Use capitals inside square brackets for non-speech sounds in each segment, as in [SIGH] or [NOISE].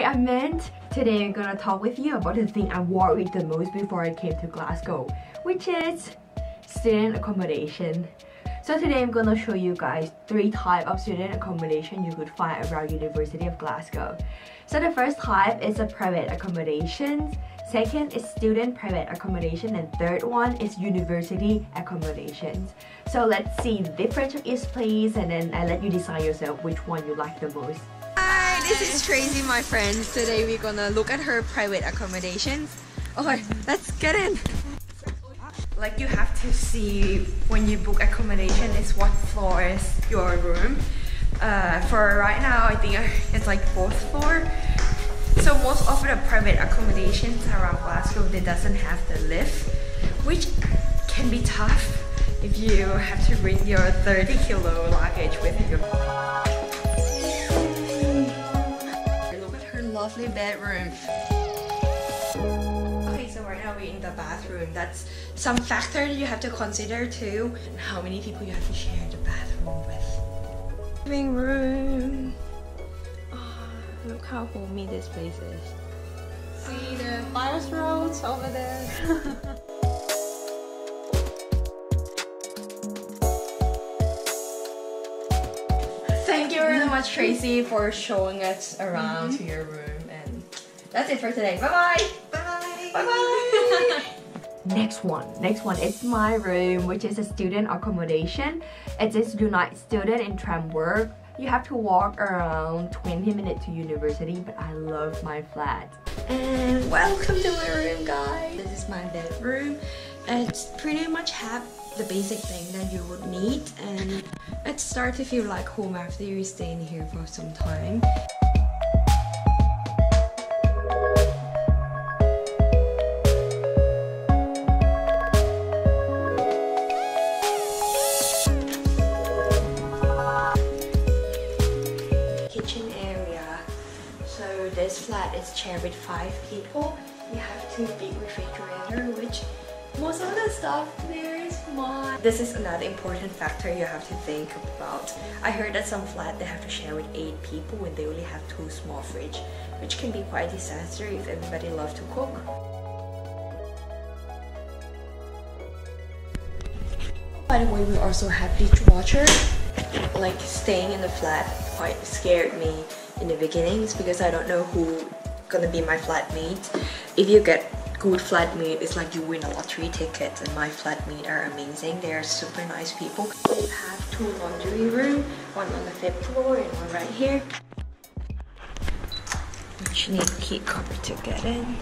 Sorry, I meant today I'm gonna talk with you about the thing I worried the most before I came to Glasgow, which is student accommodation. So today I'm gonna show you guys three types of student accommodation you could find around the University of Glasgow. So the first type is a private accommodation. Second is student private accommodation and third one is university accommodations. So let's see the difference of each place and then I let you decide yourself which one you like the most. Hi, this is Tracy, my friends. Today we're gonna look at her private accommodations. Okay, let's get in. Like you have to see when you book accommodation is what floor is your room. Uh, for right now, I think [LAUGHS] it's like fourth floor. So most of the private accommodations around Glasgow, they doesn't have the lift, which can be tough if you have to bring your 30 kilo luggage lovely bedroom. Okay, so right now we're in the bathroom. That's some factor you have to consider too. How many people you have to share the bathroom with. Living room. Ah, look how homey this place is. See the fire roads over there. [LAUGHS] Thank you very much, Tracy, for showing us around to your room. And that's it for today. Bye-bye. Bye. Bye-bye. [LAUGHS] Next one. Next one is my room, which is a student accommodation. It is a Unite Student in Tramworks you have to walk around 20 minutes to university, but I love my flat. And welcome to my room, guys. This is my bedroom. It's pretty much have the basic thing that you would need and it starts to feel like home after you stay in here for some time. Flat is shared with five people. You have two big refrigerator, which most of the stuff there is mine. This is another important factor you have to think about. I heard that some flat they have to share with eight people when they only have two small fridge, which can be quite disaster if everybody loves to cook. By the way, we also have dishwasher. Like staying in the flat quite scared me in the beginnings because I don't know who gonna be my flatmate. If you get good flatmate, it's like you win a lottery ticket and my flatmate are amazing. They are super nice people. We have two laundry room, one on the fifth floor and one right here. Which need key card to get in.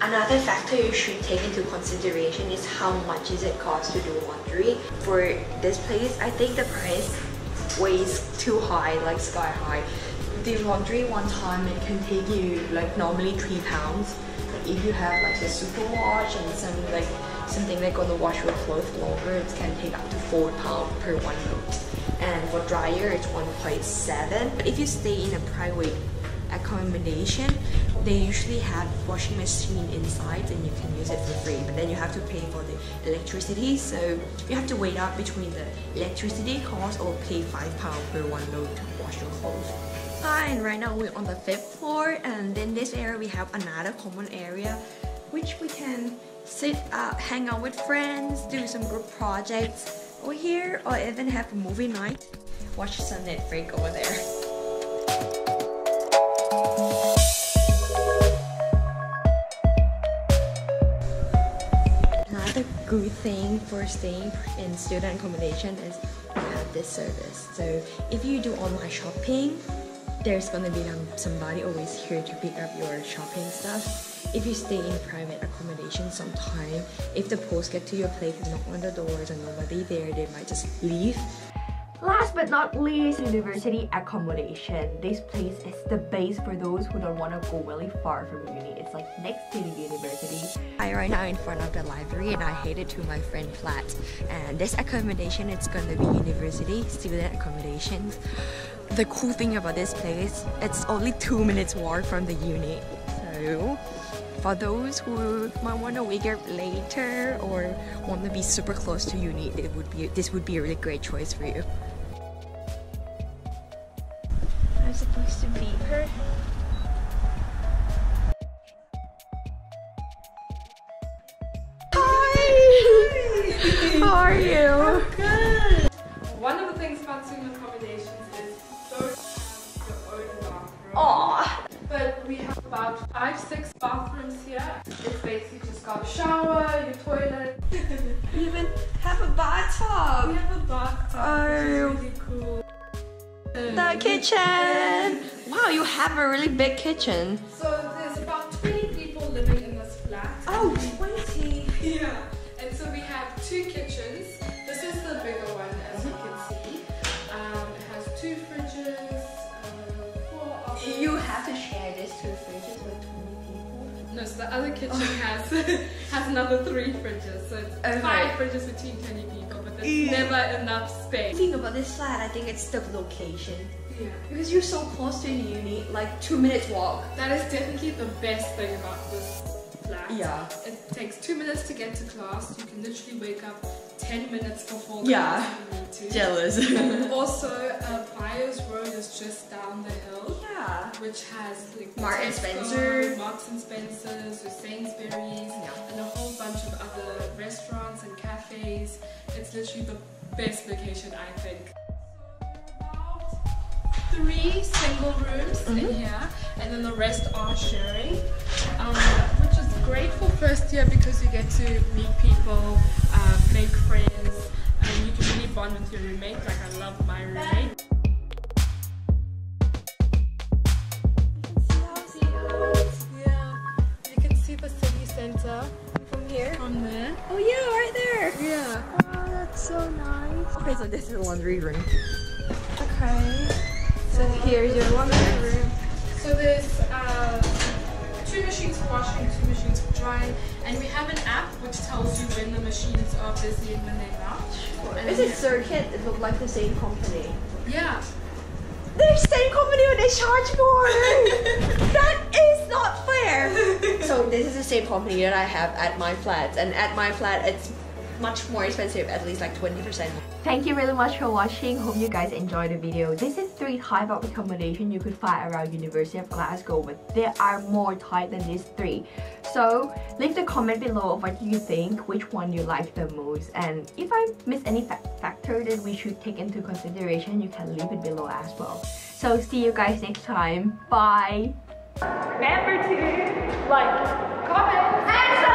Another factor you should take into consideration is how much is it cost to do laundry. For this place, I think the price ways too high, like sky high. The laundry one time it can take you like normally three pounds. But if you have like a super wash and some like something like gonna wash your clothes longer, it can take up to four pounds per one load. And for dryer, it's 1.7. But if you stay in a private accommodation, they usually have washing machine inside and you can use it for free but then you have to pay for the electricity so you have to wait out between the electricity cost or pay five pound per one load to wash your clothes Hi, and right now we're on the fifth floor and in this area we have another common area which we can sit up, hang out with friends, do some group projects over here or even have a movie night. Watch some Netflix over there. [LAUGHS] good thing for staying in student accommodation is you have this service. So if you do online shopping, there's gonna be somebody always here to pick up your shopping stuff. If you stay in private accommodation sometime, if the post get to your place and knock on the doors and nobody there, they might just leave Last but not least, university accommodation. This place is the base for those who don't want to go really far from uni. It's like next to the university. I right now in front of the library and I headed to my friend flat. And this accommodation, it's gonna be university student accommodations. The cool thing about this place, it's only two minutes walk from the uni. So for those who might want to wake up later or want to be super close to uni, it would be this would be a really great choice for you. I'm supposed to be her. Hi! Hi. [LAUGHS] How are you? I'm good. One of the things about student accommodations is don't have your own bathroom. Aww. But we have about five, six bathrooms here. It's basically just got a shower, your toilet. You [LAUGHS] even have a bathtub. we have a bathtub, Oh. which is oh. really cool. The kitchen. Wow, you have a really big kitchen. So so the other kitchen [LAUGHS] has [LAUGHS] has another three fridges. So it's Okay. five fridges between 20 people, but there's Yeah. never enough The space. thing about this flat, I think it's the location. Yeah. Because you're so close to the uni, like two minutes walk. That is definitely the best thing about this flat. Yeah. It takes two minutes to get to class. You can literally wake up 10 minutes before Yeah. class if you. Jealous. [LAUGHS] Also, uh, Byres Road is just down the hill. yeah. which has like Tesco, Spencer. Marks and Spencers, Sainsbury's, Yeah. and a whole bunch of other restaurants and cafes. It's literally the best location, I think. Three single rooms Mm-hmm. in here, and then the rest are sharing, um, which is great for first year because you get to meet people, uh, make friends, and you can really bond with your roommate. Like I love my roommate. Yeah, you can see the city center From here? from there. Oh yeah, right there. Yeah. Oh, that's so nice. Okay, so this is the laundry room. Okay. So here's your laundry room. So there's uh, two machines for washing, two machines for drying, and we have an app which tells you when the machines are busy and when they're not. And Is it Circuit? It look like the same company. Yeah. They're same company but they charge more. [LAUGHS] that is not fair. so this is the same company that I have at my flat, and at my flat it's much more expensive, at least like 20%. Thank you really much for watching. Hope you guys enjoyed the video. This is three type of accommodation you could find around University of Glasgow, but there are more type than these three. So leave the comment below of what you think, which one you like the most, and if I miss any fa factor that we should take into consideration, you can leave it below as well. So see you guys next time. Bye. Remember to like, comment, and